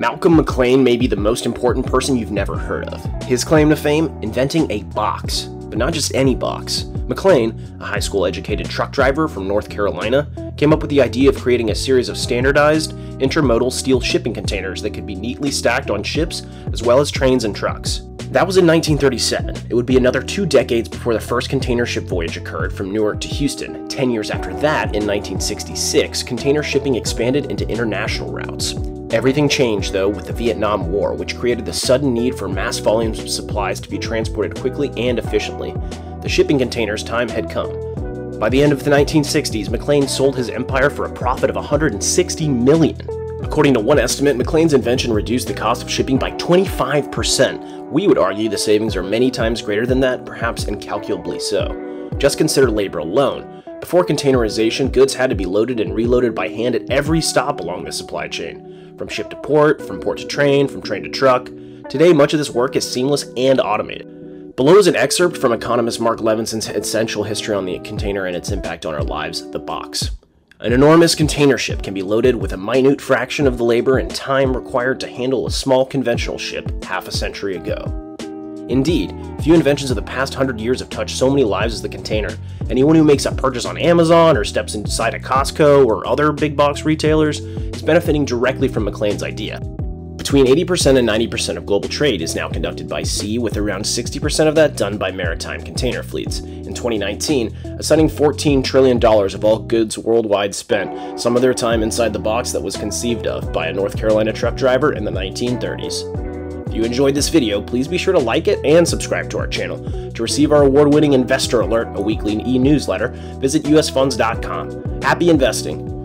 Malcolm McLean may be the most important person you've never heard of. His claim to fame? Inventing a box. But not just any box. McLean, a high school educated truck driver from North Carolina, came up with the idea of creating a series of standardized, intermodal steel shipping containers that could be neatly stacked on ships as well as trains and trucks. That was in 1937. It would be another two decades before the first container ship voyage occurred from Newark to Houston. Ten years after that, in 1966, container shipping expanded into international routes. Everything changed, though, with the Vietnam War, which created the sudden need for mass volumes of supplies to be transported quickly and efficiently. The shipping container's time had come. By the end of the 1960s, McLean sold his empire for a profit of 160 million. According to one estimate, McLean's invention reduced the cost of shipping by 25%. We would argue the savings are many times greater than that, perhaps incalculably so. Just consider labor alone. Before containerization, goods had to be loaded and reloaded by hand at every stop along the supply chain. From ship to port, from port to train, from train to truck. Today, much of this work is seamless and automated. Below is an excerpt from economist Marc Levinson's essential history on the container and its impact on our lives, The Box. An enormous container ship can be loaded with a minute fraction of the labor and time required to handle a small conventional ship half a century ago. Indeed, few inventions of the past hundred years have touched so many lives as the container. Anyone who makes a purchase on Amazon or steps inside a Costco or other big box retailers is benefiting directly from McLean's idea. Between 80% and 90% of global trade is now conducted by sea, with around 60% of that done by maritime container fleets. In 2019, a stunning $14 trillion of all goods worldwide spent some of their time inside the box that was conceived of by a North Carolina truck driver in the 1930s. If you enjoyed this video, please be sure to like it and subscribe to our channel. To receive our award-winning Investor Alert, a weekly e-newsletter, visit usfunds.com. Happy investing!